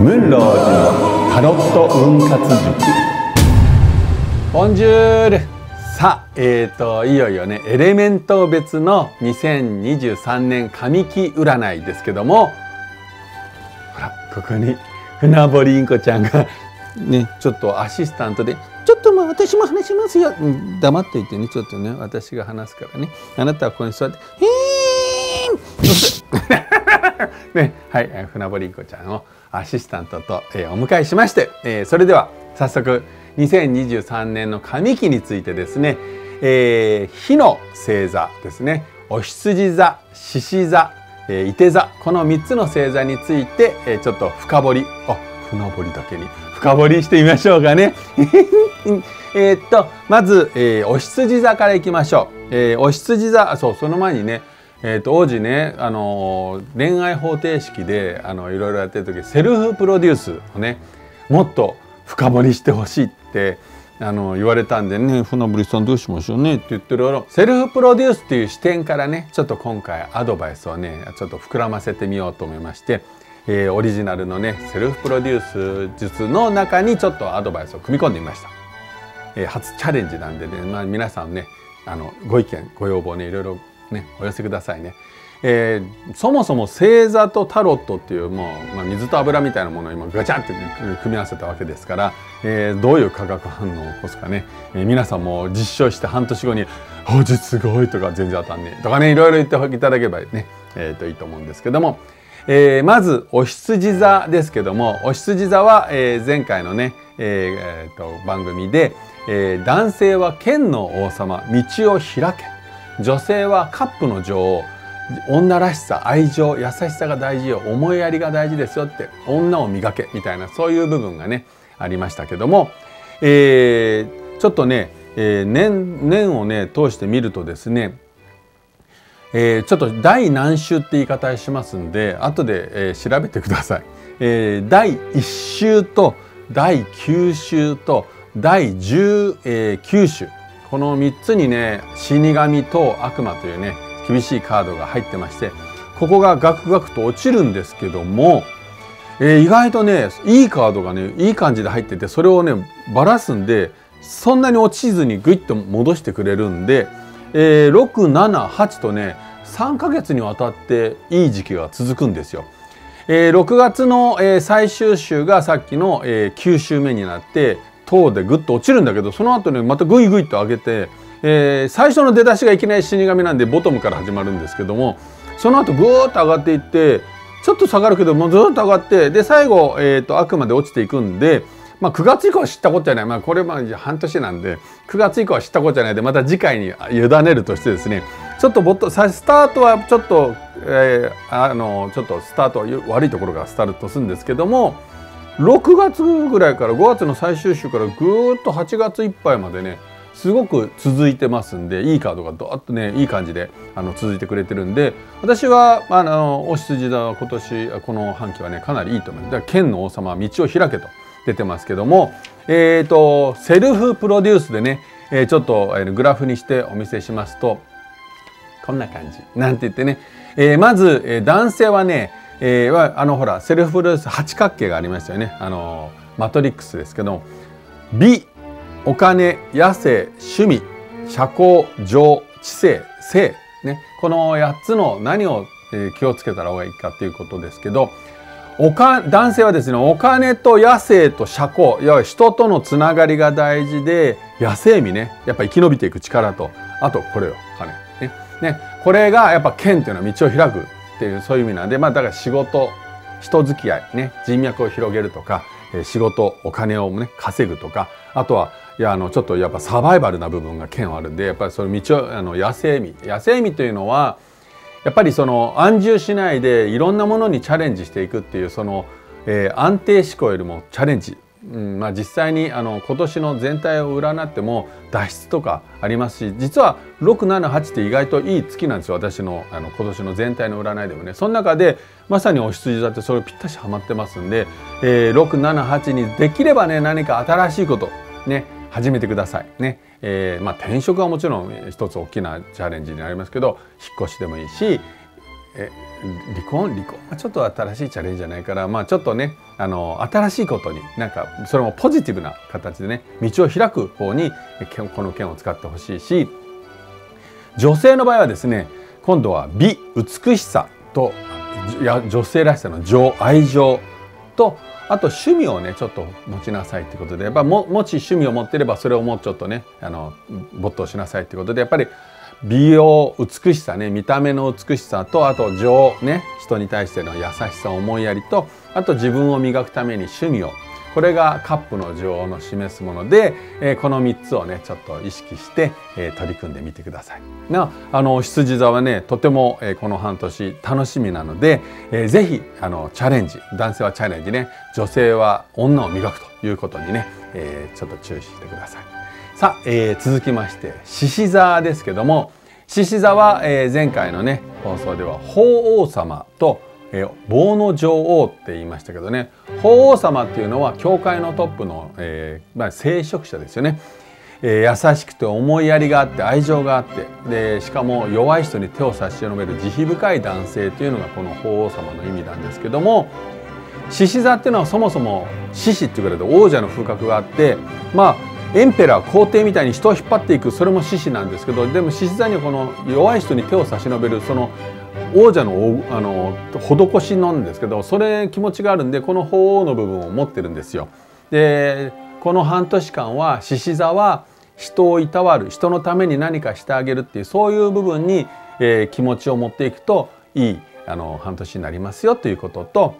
ムンローズのタロット運活塾ボンジュール。さあえーといよいよねエレメント別の2023年上期占いですけどもほらここに船堀インコちゃんがね。ちょっとアシスタントで「ちょっともう私も話しますよ」うん黙っていてねちょっとね私が話すからね。あなたはここに座って「へーん!」ねはい船堀インコちゃんをアシスタントと、えー、お迎えしまして、えー、それでは早速2023年の上期についてですね、えー、火の星座ですねお羊座獅子座、えー、伊手座この3つの星座について、えー、ちょっと深掘りあ船堀だけに深掘りしてみましょうかね。えっとまず、えー、お羊座からいきましょう。えー、お羊座そうその前にねえーと、王子ね、あの恋愛方程式であのいろいろやってる時セルフプロデュースをねもっと深掘りしてほしいってあの言われたんでね「船堀さんどうしましょうね」って言ってるセルフプロデュースっていう視点からねちょっと今回アドバイスをねちょっと膨らませてみようと思いまして、えー、オリジナルのねセルフプロデュース術の中にちょっとアドバイスを組み込んでみました。えー、初チャレンジなんでね、まあ、皆さんねあのご意見ご要望ねいろいろねお寄せくださいね。えー、そもそも星座とタロットっていうもう、まあ、水と油みたいなものを今ガチャって組み合わせたわけですから、えー、どういう化学反応を起こすかね、えー、皆さんも実証して半年後に「あ実すごい」とか「全然当たんねえ」とかねいろいろ言っていただければね、えー、といいと思うんですけども、えー、まずお羊座ですけどもお羊座は、えー、前回のね、えー、と番組で、えー「男性は剣の王様道を開け」女性はカップの女王女らしさ愛情優しさが大事よ思いやりが大事ですよって女を磨けみたいなそういう部分がねありましたけども、えー、ちょっとね、えー、年年をね通してみるとですねえー、ちょっと第何週って言い方しますんで後で、えー、調べてください。えー、第1週と第9週と第19週この3つにね死神と悪魔というね厳しいカードが入ってましてここがガクガクと落ちるんですけども、えー、意外とねいいカードがねいい感じで入っててそれをねばらすんでそんなに落ちずにグイッと戻してくれるんで、えー、678とね3ヶ月にわたっていい時期が続くんですよ。えー、6月の、えー、最終週がさっきの、えー、9週目になって等でぐっと落ちるんだけどその後ねまたぐいぐいと上げて、えー、最初の出だしがいきなり死神なんでボトムから始まるんですけどもその後ぐーっと上がっていってちょっと下がるけどもうずっと上がってで最後、えーと、あくまで落ちていくんで、まあ、9月以降は知ったことじゃない、まあ、これまあ半年なんで9月以降は知ったことじゃない。でまた次回に委ねるとしてですねちょっとボットスタートはちょっと、えー、あのちょっとスタート悪いところからスタートするんですけども6月ぐらいから5月の最終週からぐっと8月いっぱいまでねすごく続いてますんでいいカードがどっとねいい感じであの続いてくれてるんで私はあのお羊座は今年この半期はねかなりいいと思います。だから剣の王様は道を開けと出てますけどもえっ、ー、とセルフプロデュースでね、えー、ちょっと、え、グラフにしてお見せしますとこんな感じなんて言ってね、えー、まず、えー、男性はねえー、はあのほらセルフプロデュース八角形がありますよね。あのマトリックスですけど美お金野生趣味社交情知性性。ね。この8つの何を気をつけたらいいかということですけど。おか男性はですねお金と野生と社交。要は人とのつながりが大事で野生味ね。やっぱ生き延びていく力と。あとこれよ金ね。ね。これがやっぱ剣っていうのは道を開くていうそういう意味なんでまあだから仕事人付き合いね人脈を広げるとか仕事お金をね稼ぐとかあとはいやあのちょっとやっぱサバイバルな部分が剣はあるんでやっぱりその道をあの野生味野生味というのはやっぱりその安住しないでいろんなものにチャレンジしていくっていうその、えー、安定思考よりもチャレンジうんまあ、実際にあの今年の全体を占っても脱出とかありますし実は678って意外といい月なんですよ私のあの今年の全体の占いでもね。その中でまさにお羊座ってそれぴったしはまってますんで、えー、678にできればね何か新しいことね始めてください。ね、えー、まあ転職はもちろん一つ大きなチャレンジになりますけど引っ越しでもいいしえ離婚？離婚？はちょっと新しいチャレンジじゃないからまあちょっとねあの新しいことになんかそれもポジティブな形でね道を開く方にこの剣を使ってほしいし女性の場合はですね今度は美美しさと女性らしさの情愛情とあと趣味をねちょっと持ちなさいってことでやっぱももし趣味を持っていればそれをもうちょっとねあの没頭しなさいってことでやっぱり美容美しさね見た目の美しさとあと情ね人に対しての優しさ思いやりとあと自分を磨くために趣味をこれがカップの女王の示すもので、えー、この3つをねちょっと意識して、えー、取り組んでみてください。なあの羊座はねとても、えー、この半年楽しみなので、えー、ぜひあのチャレンジ男性はチャレンジね女性は女を磨くということにね、えー、ちょっと注意してください。さあ、えー、続きまして獅子座ですけども獅子座は、えー、前回のね放送では法皇様とえ棒の女王って言いましたけどね法皇様っていうのは教会のトップの、えーまあ、聖職者ですよね、えー、優しくて思いやりがあって愛情があってでしかも弱い人に手を差し伸べる慈悲深い男性というのがこの法皇様の意味なんですけども獅子座っていうのはそもそも獅子って言われる王者の風格があってまあエンペラー皇帝みたいに人を引っ張っていくそれも獅子なんですけどでも獅子座にはこの弱い人に手を差し伸べるその王者のあの施しなんですけどそれ気持ちがあるんでこの鳳凰の部分を持ってるんですよ。でこの半年間は獅子座は人をいたわる人のために何かしてあげるっていうそういう部分に、えー、気持ちを持っていくといいあの半年になりますよということと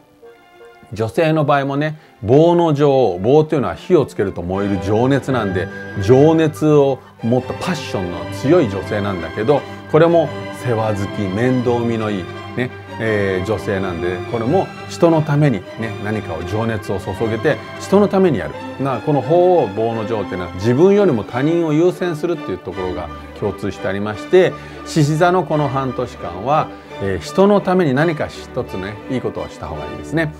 女性の場合もね棒の女王棒というのは火をつけると燃える情熱なんで情熱を持ったパッションの強い女性なんだけどこれも世話好き面倒見のいい、ねえー、女性なんでこれも人のために、ね、何かを情熱を注げて人のためにやるなこの法王棒の女王っていうのは自分よりも他人を優先するっていうところが共通してありまして獅子座のこの半年間は、えー、人のために何か一つねいいことをした方がいいですね。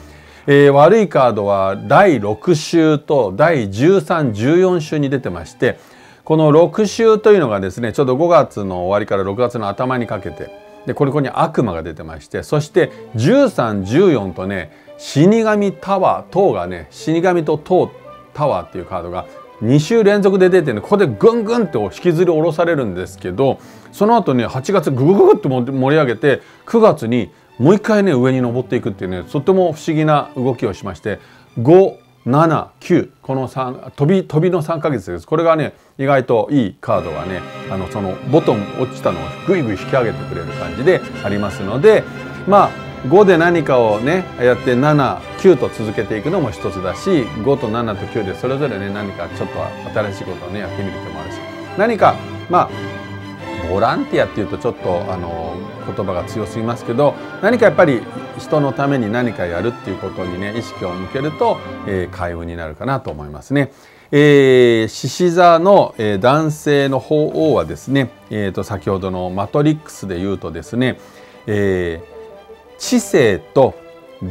えー、悪いカードは第6週と第1314週に出てましてこの6週というのがですねちょうど5月の終わりから6月の頭にかけてでこれここに悪魔が出てましてそして1314とね死神タワー塔がね死神と塔タワーっていうカードが2週連続で出てねここでぐんぐんって引きずり下ろされるんですけどその後ね8月ググググって盛り上げて9月にもう一回ね上に登っていくっていうねとっても不思議な動きをしまして579この3飛び飛びの3ヶ月です。これがね意外といいカードがねあのそのボトン落ちたのをぐいぐい引き上げてくれる感じでありますのでまあ5で何かをねやって79と続けていくのも一つだし5と7と9でそれぞれね何かちょっと新しいことをねやってみる手もあるし。何かまあボランティアっていうとちょっとあの言葉が強すぎますけど何かやっぱり人のために何かやるっていうことにね意識を向けると、えー、開運になるかなと思いますね。えー、獅子座の、えー、男性の法王はですね、えーと、先ほどのマトリックスで言うとですね、えー、知性と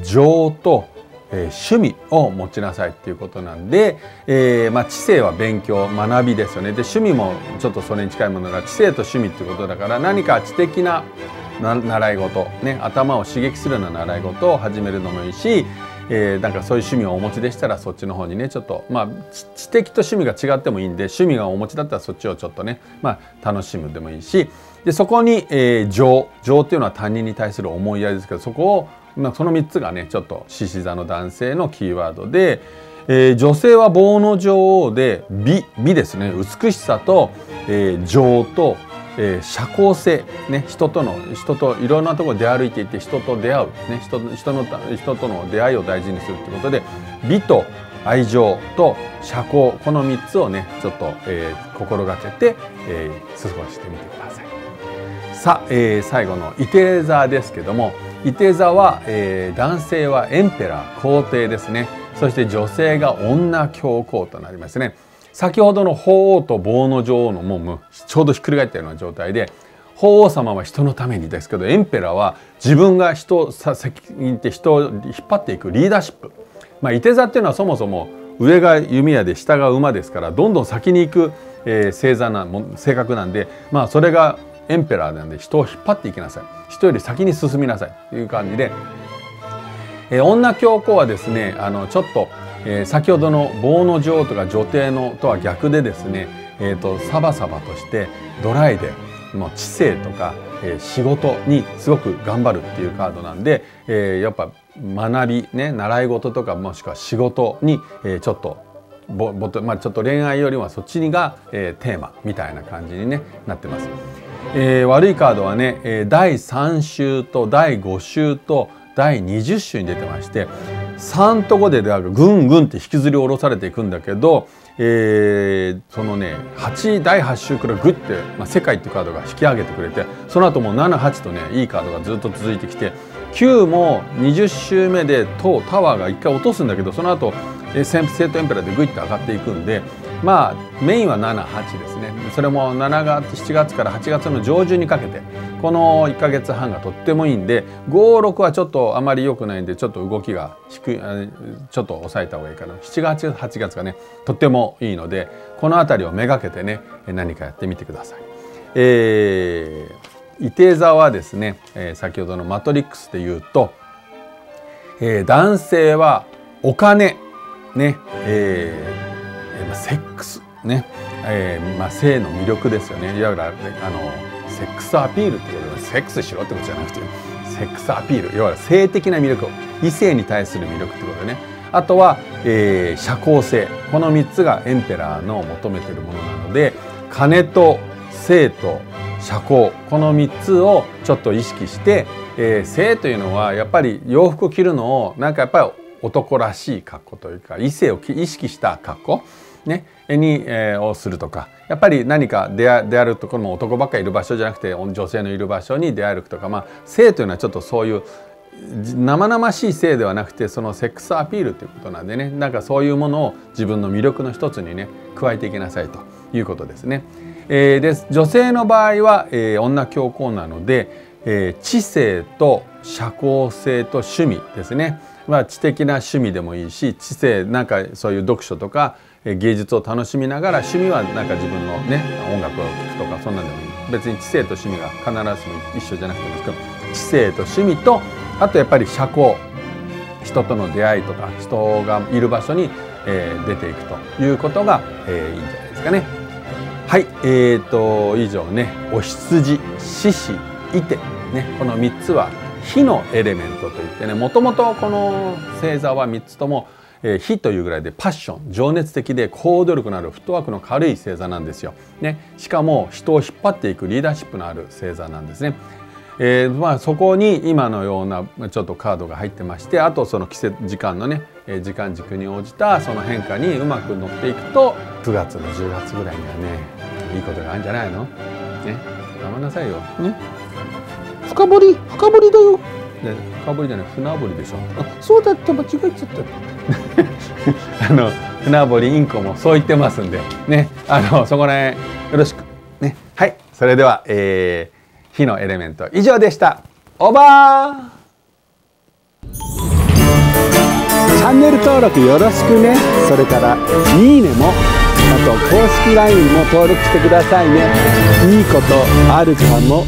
情とえー、趣味を持ちなさいっていうことなんで、えー、まあ、知性は勉強学びですよねで趣味もちょっとそれに近いものが知性と趣味っていうことだから何か知的な習い事、ね、頭を刺激するような習い事を始めるのもいいし、えー、なんかそういう趣味をお持ちでしたらそっちの方にねちょっとまあ知的と趣味が違ってもいいんで趣味がお持ちだったらそっちをちょっとね、まあ、楽しむでもいいしでそこに、えー、情。情っていうのは他人に対する思いやりですけどそこをまあ、その3つがねちょっと獅子座の男性のキーワードで、えー、女性は棒の女王で美美ですね。美しさと、えー、情と、えー、社交性、ね、人との人といろんなところ出歩いていて人と出会う、ね、人人の人との出会いを大事にするということで美と愛情と社交この3つをねちょっと、えー、心がけて、えー、過ごしてみてください。さあ、えー、最後の伊手座ですけども伊手座は、えー、男性はエンペラー皇帝ですねそして女性が女教皇となりますね先ほどの法王と棒の女王のもうちょうどひっくり返ったような状態で法王様は人のためにですけどエンペラーは自分が人責任って人を引っ張っていくリーダーシップ。まあ伊手座っていうのはそもそも上が弓矢で下が馬ですからどんどん先に行く、えー、星座な性格なんでまあそれがエンペラーなんで人を引っ張っていきなさい。人より先に進みなさい。という感じで、えー、女教皇はですねあのちょっと、えー、先ほどの棒の女王とか女帝のとは逆でですね、えーと、サバサバとしてドライでもう知性とか、えー、仕事にすごく頑張るっていうカードなんで、えー、やっぱ学びね習い事とかもしくは仕事に、えー、ちょっとぼぼまあ、ちょっと恋愛よりはそっちにが、えー、テーマみたいな感じに、ね、なってます。えー、悪いカードはね、えー、第3週と第5週と第20週に出てまして3と5でぐんぐんって引きずり下ろされていくんだけど、えー、そのね8第8週からグッて、まあ、世界っていうカードが引き上げてくれてその後も78とねいいカードがずっと続いてきて9も20週目でタワーが1回落とすんだけどその後セントエンペラーでグイッと上がっていくんでまあメインは78ですねそれも7月7月から8月の上旬にかけてこの1か月半がとってもいいんで56はちょっとあまり良くないんでちょっと動きが低いちょっと抑えた方がいいかな7月8月がねとってもいいのでこの辺りをめがけてね何かやってみてください。えー、伊手座はですね、えー、先ほどのマトリックスで言うと、えー、男性はお金ね、えー、セックスね、えー、まあ、性の魅力ですよね。いわゆるあのセックスアピールってことでセックスしろってことじゃなくてセックスアピール。いわゆる性的な魅力異性に対する魅力ってことでね。あとは、えー、社交性。この3つがエンペラーの求めてるものなので金と性と社交。この3つをちょっと意識して、えー、性というのはやっぱり洋服を着るのをなんかやっぱり男らしい格好というか異性を意識した格好、ね、に、えー、をするとかやっぱり何か出会出歩くところも男ばっかりいる場所じゃなくて女性のいる場所に出歩くとか、まあ、性というのはちょっとそういう生々しい性ではなくてそのセックスアピールということなんでねなんかそういうものを自分の魅力の一つにね加えていきなさいということですね。えー、で女性の場合は、えー、女教皇なので、えー、知性と社交性と趣味ですね。まあ、知的な趣味でもいいし知性なんかそういう読書とか芸術を楽しみながら趣味はなんか自分のね音楽を聴くとかそんなんでもいい別に知性と趣味が必ずしも一緒じゃなくてもいいですけど知性と趣味とあとやっぱり社交人との出会いとか人がいる場所に、えー、出ていくということが、えー、いいんじゃないですかね。はいえーと、以上ね「お羊」「獅子」「いて」ねこの3つは火のエレメントといってねもともとこの星座は3つともえー、火というぐらいでパッション情熱的で行動力のあるフットワークの軽い星座なんですよ。ね、しかも人を引っ張っていくリーダーシップのある星座なんですね。えー、まあそこに今のようなちょっとカードが入ってましてあとその季節時間のね時間軸に応じたその変化にうまく乗っていくと9月の10月ぐらいにはねいいことがあるんじゃないの？ね頑張んなさいよ。ね深掘り深掘りだよで深掘りじゃない船堀でしょ？あそうだった間違えちゃった。あの船堀インコもそう言ってますんでねあのそこら辺よろしく。ねはいそれでは、えー、火のエレメント以上でした。オーバー。チャンネル登録よろしくね。それからいいねもあと公式 LINE も登録してくださいね。いいことあるかも